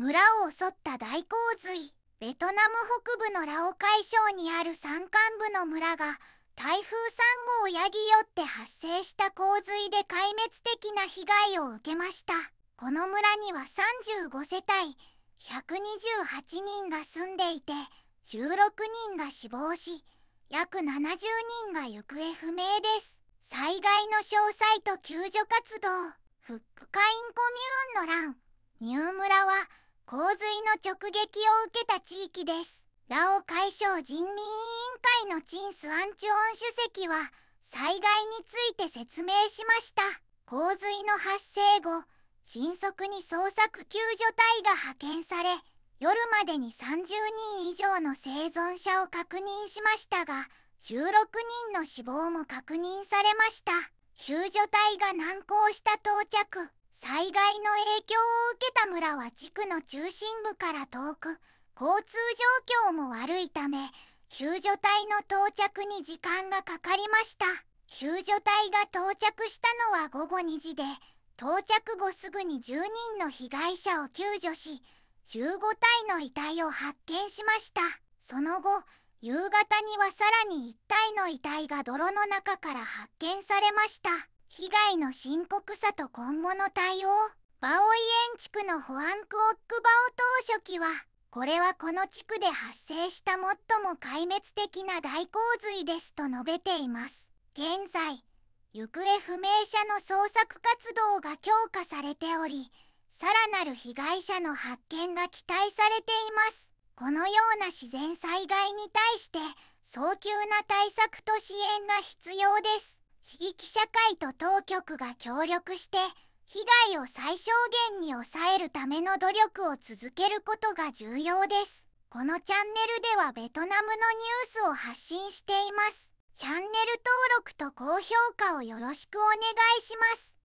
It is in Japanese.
村を襲った大洪水。ベトナム北部のラオ海礁にある山間部の村が台風3号ヤギよって発生した洪水で壊滅的な被害を受けました。この村には35世帯128人が住んでいて16人が死亡し約70人が行方不明です。災害の詳細と救助活動フックカインコミューンの欄ニュー村は洪水の直撃を受けた地域です。ラオ海省人民委員会のチンスアンチョン主席は災害について説明しました。洪水の発生後迅速に捜索救助隊が派遣され夜までに30人以上の生存者を確認しましたが16人の死亡も確認されました。救助隊が難航した到着。災害の影響を受けた村は地区の中心部から遠く交通状況も悪いため救助隊の到着に時間がかかりました。救助隊が到着したのは午後2時で到着後すぐに10人の被害者を救助し15体の遺体を発見しました。その後夕方にはさらに1体の遺体が泥の中から発見されました。被害の深刻さと今後の対応バオイエン地区のホアンクオックバオ当書記はこれはこの地区で発生した最も壊滅的な大洪水ですと述べています。現在行方不明者の捜索活動が強化されておりさらなる被害者の発見が期待されています。このような自然災害に対して早急な対策と支援が必要です。地域社会と当局が協力して被害を最小限に抑えるための努力を続けることが重要ですこのチャンネルではベトナムのニュースを発信していますチャンネル登録と高評価をよろしくお願いします。